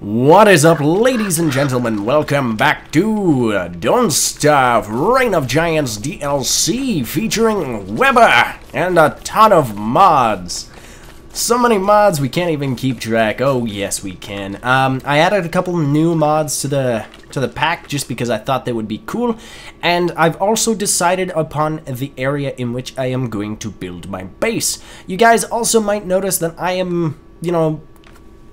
What is up, ladies and gentlemen? Welcome back to Don't Starve Reign of Giants DLC featuring Webber and a ton of mods. So many mods we can't even keep track. Oh yes, we can. Um, I added a couple new mods to the to the pack just because I thought they would be cool, and I've also decided upon the area in which I am going to build my base. You guys also might notice that I am, you know,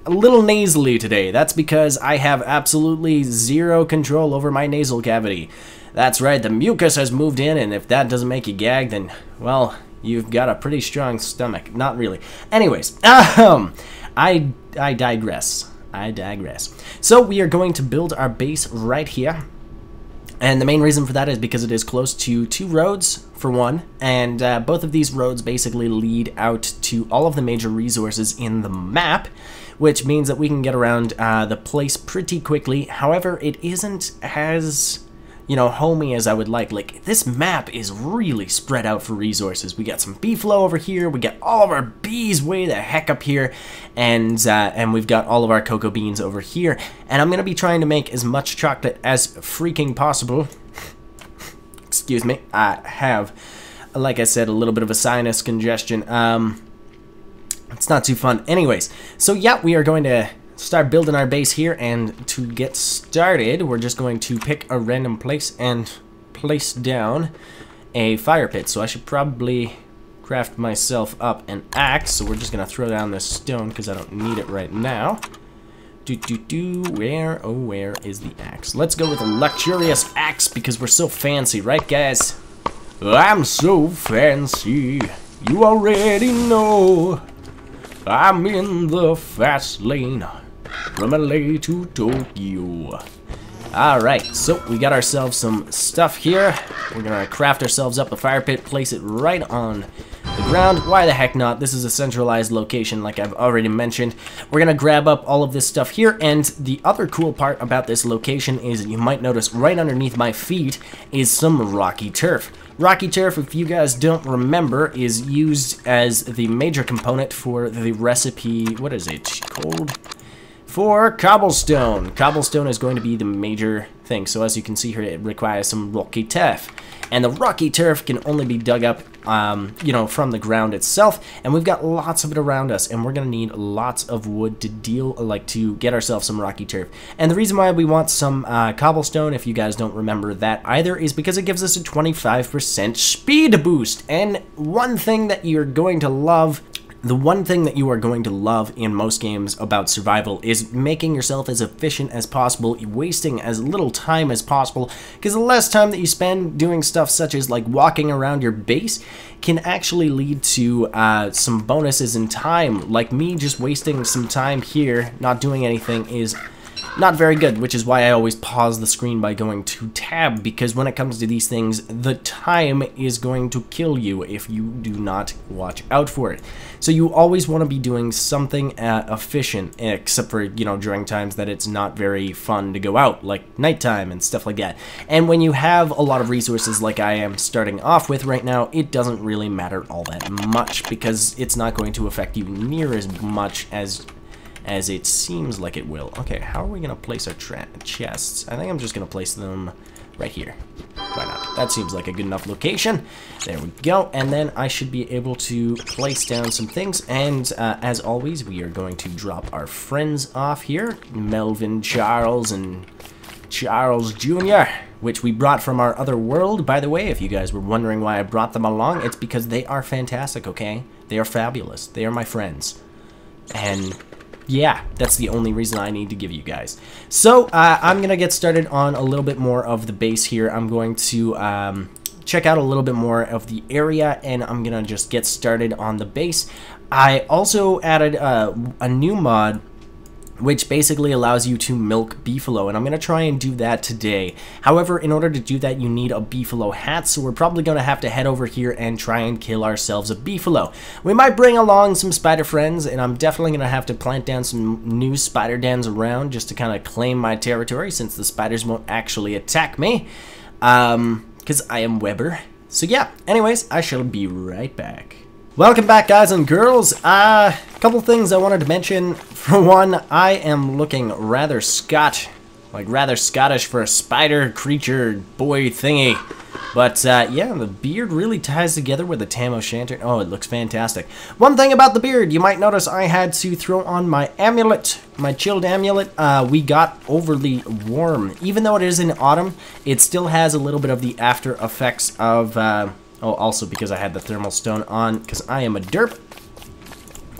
a little nasally today. That's because I have absolutely zero control over my nasal cavity. That's right, the mucus has moved in, and if that doesn't make you gag, then, well, you've got a pretty strong stomach. Not really. Anyways, um, I, I digress. I digress. So we are going to build our base right here. And the main reason for that is because it is close to two roads, for one, and uh, both of these roads basically lead out to all of the major resources in the map which means that we can get around uh, the place pretty quickly. However, it isn't as you know, homey as I would like. Like, this map is really spread out for resources. We got some beefalo over here, we got all of our bees way the heck up here, and, uh, and we've got all of our cocoa beans over here. And I'm to be trying to make as much chocolate as freaking possible. Excuse me, I have, like I said, a little bit of a sinus congestion. Um, it's not too fun. Anyways, so yeah, we are going to start building our base here, and to get started, we're just going to pick a random place and place down a fire pit. So I should probably craft myself up an axe, so we're just going to throw down this stone because I don't need it right now. Do, do, do, where, oh, where is the axe? Let's go with a luxurious axe because we're so fancy, right, guys? I'm so fancy, you already know. I'm in the fast lane from LA to Tokyo. Alright, so we got ourselves some stuff here. We're gonna craft ourselves up a fire pit, place it right on the ground. Why the heck not? This is a centralized location like I've already mentioned. We're gonna grab up all of this stuff here, and the other cool part about this location is you might notice right underneath my feet is some rocky turf. Rocky Turf, if you guys don't remember, is used as the major component for the recipe, what is it called? For cobblestone. Cobblestone is going to be the major thing. So as you can see here, it requires some rocky turf. And the rocky turf can only be dug up, um, you know, from the ground itself. And we've got lots of it around us, and we're going to need lots of wood to deal, like, to get ourselves some rocky turf. And the reason why we want some uh, cobblestone, if you guys don't remember that either, is because it gives us a 25% speed boost. And one thing that you're going to love the one thing that you are going to love in most games about survival is making yourself as efficient as possible, wasting as little time as possible, because the less time that you spend doing stuff such as like walking around your base can actually lead to uh, some bonuses in time. Like me just wasting some time here, not doing anything, is not very good, which is why I always pause the screen by going to tab, because when it comes to these things, the time is going to kill you if you do not watch out for it. So you always want to be doing something uh, efficient, except for, you know, during times that it's not very fun to go out, like nighttime and stuff like that. And when you have a lot of resources like I am starting off with right now, it doesn't really matter all that much, because it's not going to affect you near as much as as it seems like it will. Okay, how are we going to place our chests? I think I'm just going to place them right here. Why not? That seems like a good enough location. There we go. And then I should be able to place down some things. And uh, as always, we are going to drop our friends off here. Melvin, Charles, and Charles Jr., which we brought from our other world. By the way, if you guys were wondering why I brought them along, it's because they are fantastic, okay? They are fabulous. They are my friends. And yeah, that's the only reason I need to give you guys. So, uh, I'm going to get started on a little bit more of the base here. I'm going to um, check out a little bit more of the area, and I'm going to just get started on the base. I also added uh, a new mod which basically allows you to milk beefalo, and I'm going to try and do that today. However, in order to do that, you need a beefalo hat, so we're probably going to have to head over here and try and kill ourselves a beefalo. We might bring along some spider friends, and I'm definitely going to have to plant down some new spider dens around just to kind of claim my territory, since the spiders won't actually attack me, um, because I am Webber. So yeah, anyways, I shall be right back. Welcome back, guys and girls. Uh, a couple things I wanted to mention. For one, I am looking rather Scot, like rather Scottish for a spider creature boy thingy. But uh, yeah, the beard really ties together with the Tam O'Shanter. Oh, it looks fantastic. One thing about the beard, you might notice I had to throw on my amulet, my chilled amulet. Uh, we got overly warm. Even though it is in autumn, it still has a little bit of the after effects of... Oh, also because I had the thermal stone on, because I am a derp.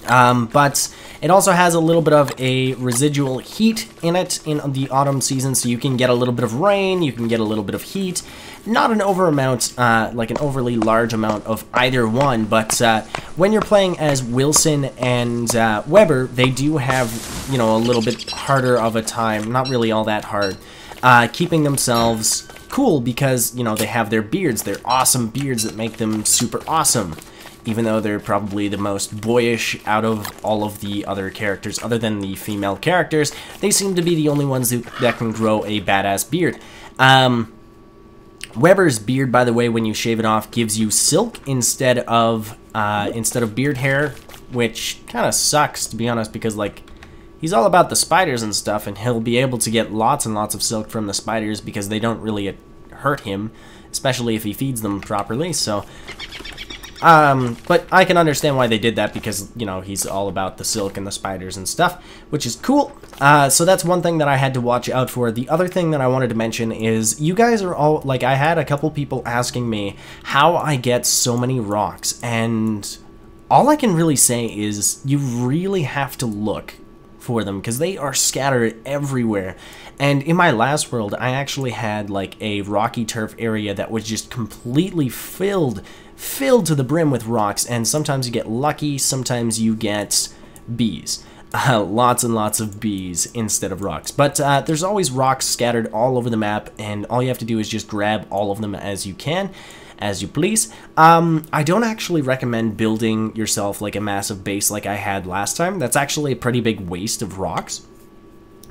Um, but it also has a little bit of a residual heat in it in the autumn season, so you can get a little bit of rain, you can get a little bit of heat. Not an over amount, uh, like an overly large amount of either one, but uh, when you're playing as Wilson and uh, Webber, they do have, you know, a little bit harder of a time, not really all that hard, uh, keeping themselves cool because, you know, they have their beards, their awesome beards that make them super awesome even though they're probably the most boyish out of all of the other characters, other than the female characters, they seem to be the only ones who, that can grow a badass beard. Um, Webber's beard, by the way, when you shave it off, gives you silk instead of uh, instead of beard hair, which kind of sucks to be honest, because like he's all about the spiders and stuff, and he'll be able to get lots and lots of silk from the spiders because they don't really hurt him, especially if he feeds them properly. So um, but I can understand why they did that because, you know, he's all about the silk and the spiders and stuff, which is cool. Uh, so that's one thing that I had to watch out for. The other thing that I wanted to mention is you guys are all, like, I had a couple people asking me how I get so many rocks, and all I can really say is you really have to look for them because they are scattered everywhere. And in my last world, I actually had like a rocky turf area that was just completely filled filled to the brim with rocks, and sometimes you get lucky, sometimes you get bees. Uh, lots and lots of bees instead of rocks. But uh, there's always rocks scattered all over the map, and all you have to do is just grab all of them as you can, as you please. Um, I don't actually recommend building yourself like a massive base like I had last time. That's actually a pretty big waste of rocks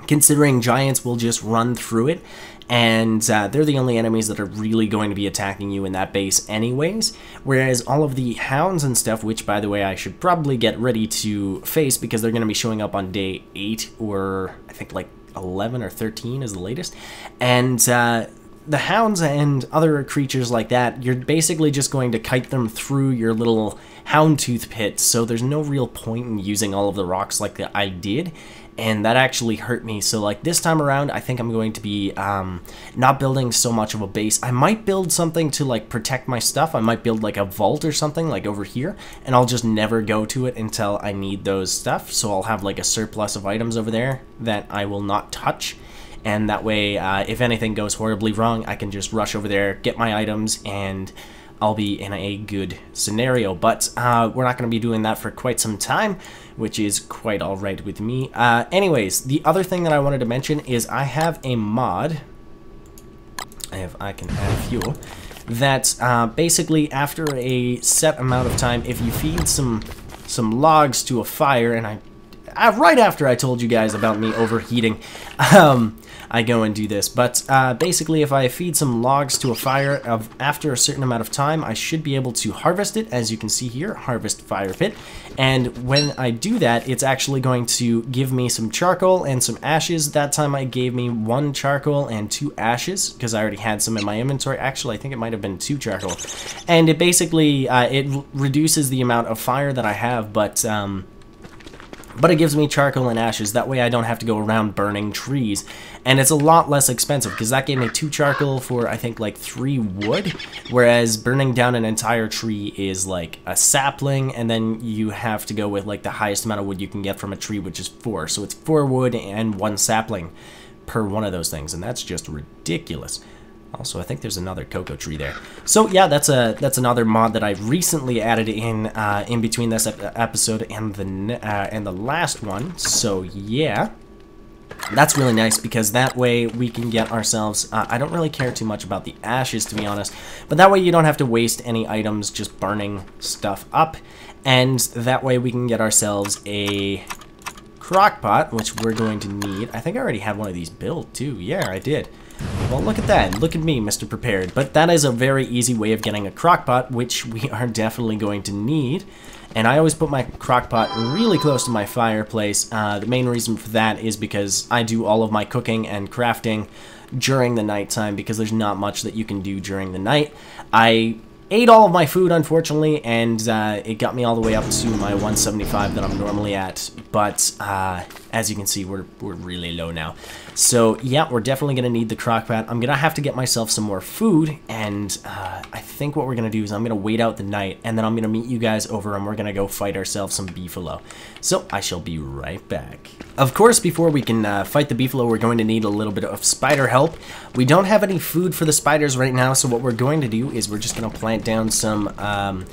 considering giants will just run through it and uh, they're the only enemies that are really going to be attacking you in that base anyways, whereas all of the hounds and stuff, which by the way I should probably get ready to face because they're going to be showing up on day 8 or I think like 11 or 13 is the latest, and uh, the hounds and other creatures like that, you're basically just going to kite them through your little houndtooth pit, so there's no real point in using all of the rocks like I did, and that actually hurt me. So like this time around, I think I'm going to be um, not building so much of a base. I might build something to like protect my stuff. I might build like a vault or something like over here, and I'll just never go to it until I need those stuff. So I'll have like a surplus of items over there that I will not touch. And that way, uh, if anything goes horribly wrong, I can just rush over there, get my items, and I'll be in a good scenario. But uh, we're not going to be doing that for quite some time, which is quite alright with me. Uh, anyways, the other thing that I wanted to mention is I have a mod. I have I can add fuel. That uh, basically after a set amount of time, if you feed some some logs to a fire, and I right after I told you guys about me overheating, um, I go and do this. But uh, basically, if I feed some logs to a fire of after a certain amount of time, I should be able to harvest it, as you can see here, harvest fire pit. And when I do that, it's actually going to give me some charcoal and some ashes. That time I gave me one charcoal and two ashes, because I already had some in my inventory. Actually, I think it might have been two charcoal. And it basically, uh, it reduces the amount of fire that I have, but... Um, but it gives me charcoal and ashes. That way I don't have to go around burning trees. And it's a lot less expensive because that gave me two charcoal for I think like three wood. Whereas burning down an entire tree is like a sapling and then you have to go with like the highest amount of wood you can get from a tree which is four. So it's four wood and one sapling per one of those things. And that's just ridiculous. Also, I think there's another cocoa tree there. So yeah, that's a that's another mod that I recently added in uh, in between this ep episode and the uh, and the last one. So yeah, that's really nice because that way we can get ourselves. Uh, I don't really care too much about the ashes to be honest, but that way you don't have to waste any items just burning stuff up, and that way we can get ourselves a crock pot, which we're going to need. I think I already had one of these built, too. Yeah, I did. Well, look at that. Look at me, Mr. Prepared. But that is a very easy way of getting a crock pot, which we are definitely going to need. And I always put my crock pot really close to my fireplace. Uh, the main reason for that is because I do all of my cooking and crafting during the nighttime because there's not much that you can do during the night. I ate all of my food, unfortunately, and uh, it got me all the way up to my 175 that I'm normally at. But uh, as you can see, we're, we're really low now. So yeah, we're definitely going to need the crock pot. I'm going to have to get myself some more food, and uh, I think what we're going to do is I'm going to wait out the night, and then I'm going to meet you guys over, and we're going to go fight ourselves some beefalo. So I shall be right back. Of course, before we can uh, fight the beefalo, we're going to need a little bit of spider help. We don't have any food for the spiders right now, so what we're going to do is we're just going to plant down some... Um,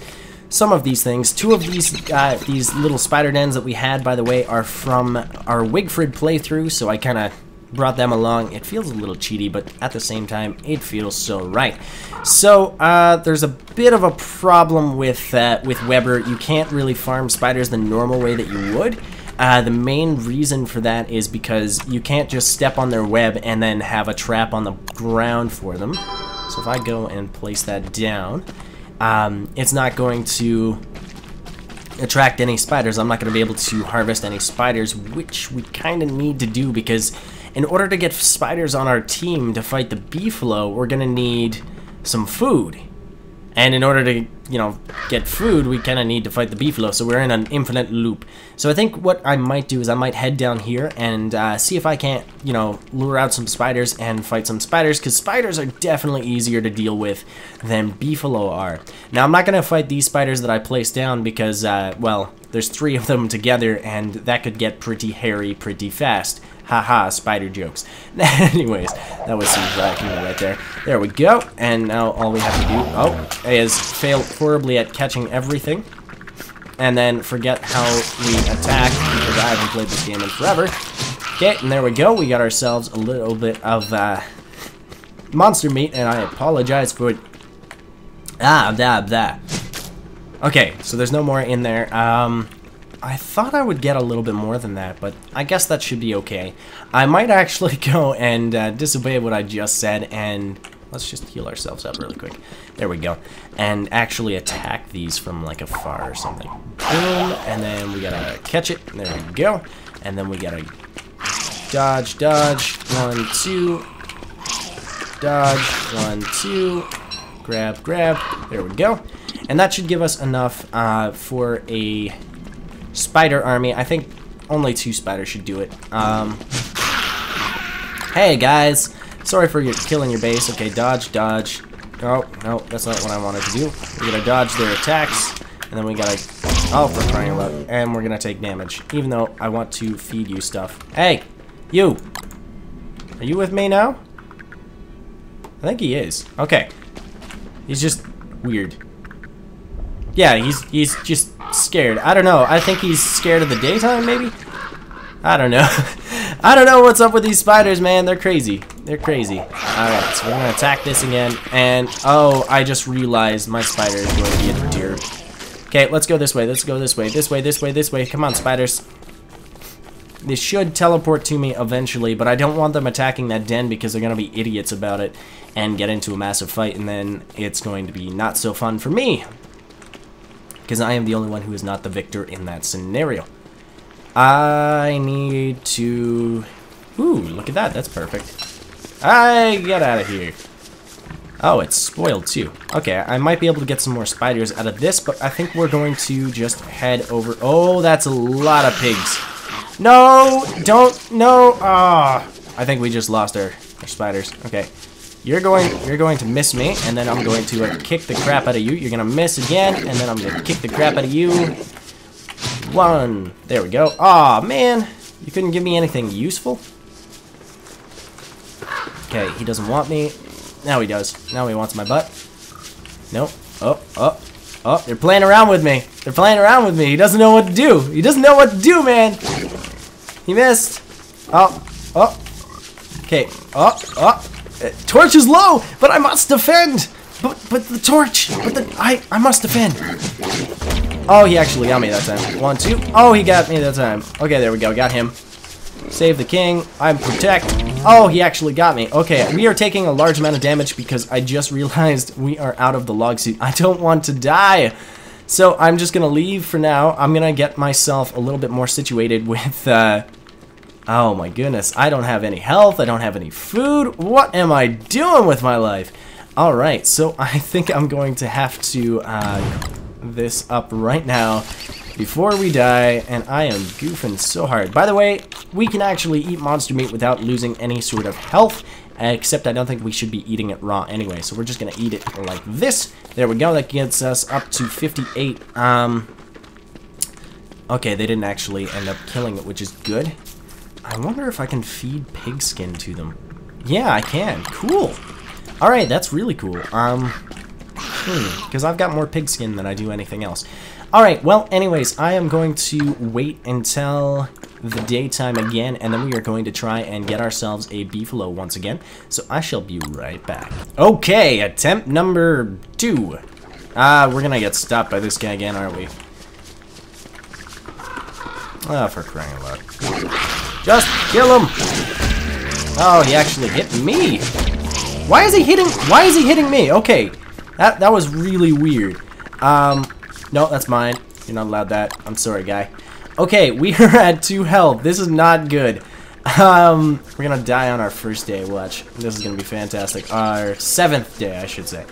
some of these things. Two of these uh, these little spider dens that we had, by the way, are from our Wigfrid playthrough, so I kind of brought them along. It feels a little cheaty, but at the same time, it feels so right. So, uh, there's a bit of a problem with, uh, with Webber. You can't really farm spiders the normal way that you would. Uh, the main reason for that is because you can't just step on their web and then have a trap on the ground for them. So if I go and place that down, um, it's not going to attract any spiders. I'm not going to be able to harvest any spiders, which we kind of need to do because in order to get spiders on our team to fight the beefalo, we're going to need some food. And in order to, you know, get food, we kind of need to fight the beefalo, so we're in an infinite loop. So I think what I might do is I might head down here and uh, see if I can't, you know, lure out some spiders and fight some spiders, because spiders are definitely easier to deal with than beefalo are. Now, I'm not going to fight these spiders that I placed down because, uh, well, there's three of them together, and that could get pretty hairy pretty fast. Haha, spider jokes. Anyways, that was some humor right there. There we go. And now all we have to do, oh, is fail horribly at catching everything. And then forget how we attack, because I haven't played this game in forever. Okay, and there we go. We got ourselves a little bit of uh, monster meat, and I apologize for it. Ah, that, that. Okay, so there's no more in there. Um, I thought I would get a little bit more than that, but I guess that should be okay. I might actually go and uh, disobey what I just said, and let's just heal ourselves up really quick. There we go. And actually attack these from like afar or something. Boom, and then we gotta catch it. There we go. And then we gotta dodge, dodge, one, two, dodge, one, two, grab, grab. There we go. And that should give us enough uh, for a spider army. I think only two spiders should do it. Um, hey, guys. Sorry for your, killing your base. Okay, dodge, dodge. Oh, no, that's not what I wanted to do. We gotta dodge their attacks, and then we gotta... Oh, for crying out loud. And we're gonna take damage, even though I want to feed you stuff. Hey! You! Are you with me now? I think he is. Okay. He's just weird. Yeah, he's he's just scared. I don't know. I think he's scared of the daytime, maybe? I don't know. I don't know what's up with these spiders, man. They're crazy. They're crazy. Alright, so we're to attack this again. And, oh, I just realized my spider is going to be a deer. Okay, let's go this way. Let's go this way. This way, this way, this way. Come on, spiders. They should teleport to me eventually, but I don't want them attacking that den because they're going to be idiots about it and get into a massive fight, and then it's going to be not so fun for me because I am the only one who is not the victor in that scenario. I need to... Ooh, look at that. That's perfect. I get out of here. Oh, it's spoiled too. Okay, I might be able to get some more spiders out of this, but I think we're going to just head over... Oh, that's a lot of pigs. No, don't, no. Ah, oh, I think we just lost our, our spiders. Okay. You're going you're going to miss me, and then I'm going to uh, kick the crap out of you. You're going to miss again, and then I'm to kick the crap out of you. One. There we go. Aw, oh, man. You couldn't give me anything useful? Okay, he doesn't want me. Now he does. Now he wants my butt. Nope. Oh, oh, oh, they're playing around with me. They're playing around with me. He doesn't know what to do. He doesn't know what to do, man. He missed. Oh, oh. Okay. Oh, oh. Uh, torch is low, but I must defend. But but the torch. But the I I must defend. Oh, he actually got me that time. One, two. Oh, he got me that time. Okay, there we go. Got him. Save the king. I'm protect. Oh, he actually got me. Okay, we are taking a large amount of damage because I just realized we are out of the log suit. I don't want to die. So I'm just going to leave for now. I'm going to get myself a little bit more situated with... Uh, oh my goodness, I don't have any health. I don't have any food. What am I doing with my life? Alright, so I think I'm going to have to uh, this up right now before we die, and I am goofing so hard. By the way, we can actually eat monster meat without losing any sort of health, except I don't think we should be eating it raw anyway, so we're just to eat it like this. There we go, that gets us up to 58. Um, okay, they didn't actually end up killing it, which is good. I wonder if I can feed pigskin to them. Yeah, I can. Cool. Alright, that's really cool. Um, because hmm, I've got more pigskin than I do anything else. Alright, well, anyways, I am going to wait until the daytime again, and then we are going to try and get ourselves a beefalo once again. So I shall be right back. Okay, attempt number two. Ah, we're gonna get stopped by this guy again, aren't we? Ah, oh, for crying out loud. Just kill him! Oh, he actually hit me! Why is he hitting- why is he hitting me? Okay, that, that was really weird. Um, no, that's mine. You're not allowed that. I'm sorry, guy. Okay, we are at 2 health. This is not good. Um, we're gonna die on our first day. Watch. This is gonna be fantastic. Our seventh day, I should say.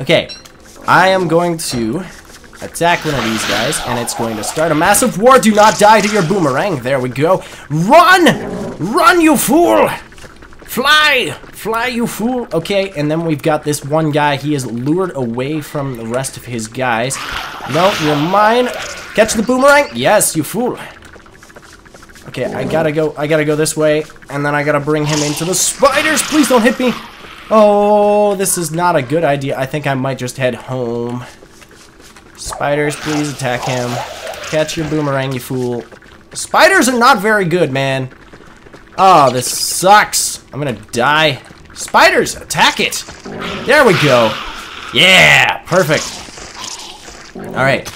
Okay, I am going to attack one of these guys, and it's going to start a massive war. Do not die to your boomerang. There we go. Run! Run, you fool! Fly! Fly, you fool! Okay, and then we've got this one guy. He is lured away from the rest of his guys. No, you're mine. Catch the boomerang? Yes, you fool. Okay, I gotta go. I gotta go this way, and then I gotta bring him into the spiders. Please don't hit me. Oh, this is not a good idea. I think I might just head home. Spiders, please attack him. Catch your boomerang, you fool. Spiders are not very good, man. Oh, this sucks. I'm gonna die. Spiders, attack it. There we go. Yeah, perfect. All right.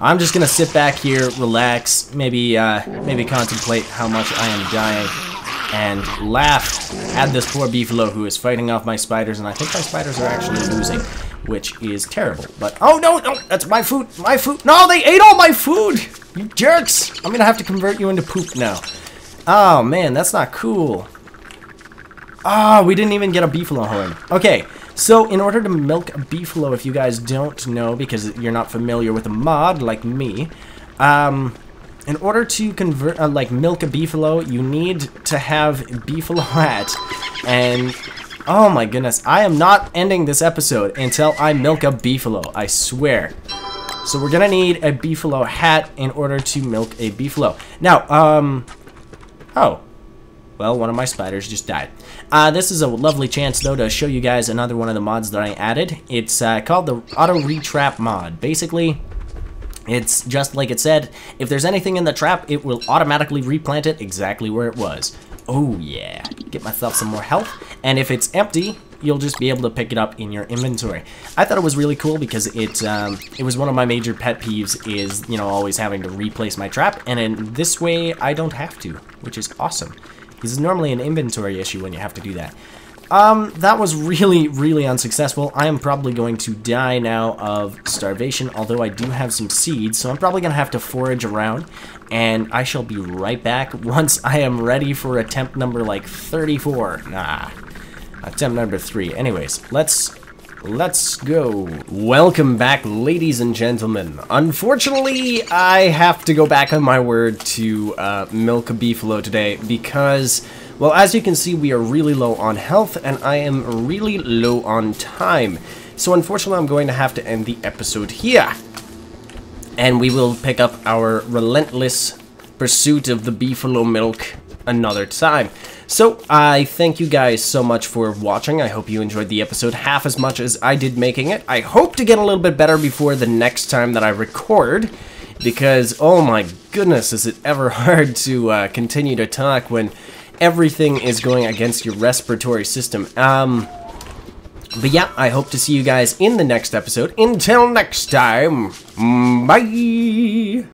I'm just gonna sit back here, relax, maybe, uh, maybe contemplate how much I am dying, and laugh at this poor beefalo who is fighting off my spiders, and I think my spiders are actually losing, which is terrible. But, oh no, no, that's my food, my food. No, they ate all my food! You jerks! I'm gonna have to convert you into poop now. Oh man, that's not cool. Ah, oh, we didn't even get a beefalo horn. Okay, so in order to milk a beefalo, if you guys don't know, because you're not familiar with a mod like me, um, in order to convert, uh, like milk a beefalo, you need to have beefalo hat. And oh my goodness, I am not ending this episode until I milk a beefalo. I swear. So we're gonna need a beefalo hat in order to milk a beefalo. Now, um, Oh. Well, one of my spiders just died. Uh, this is a lovely chance, though, to show you guys another one of the mods that I added. It's uh, called the Auto Retrap mod. Basically, it's just like it said. If there's anything in the trap, it will automatically replant it exactly where it was. Oh, yeah. Get myself some more health. And if it's empty, you'll just be able to pick it up in your inventory. I thought it was really cool because it um, it was one of my major pet peeves is, you know, always having to replace my trap, and in this way, I don't have to, which is awesome. Because it's normally an inventory issue when you have to do that. Um, that was really, really unsuccessful. I am probably going to die now of starvation, although I do have some seeds, so I'm probably going to have to forage around, and I shall be right back once I am ready for attempt number, like, 34. Nah, Attempt number three. Anyways, let's let's go. Welcome back, ladies and gentlemen. Unfortunately, I have to go back on my word to uh, milk a beefalo today because, well, as you can see, we are really low on health and I am really low on time. So unfortunately, I'm going to have to end the episode here. And we will pick up our relentless pursuit of the beefalo milk another time. So, I thank you guys so much for watching. I hope you enjoyed the episode half as much as I did making it. I hope to get a little bit better before the next time that I record, because, oh my goodness, is it ever hard to uh, continue to talk when everything is going against your respiratory system. Um, but yeah, I hope to see you guys in the next episode. Until next time, Bye!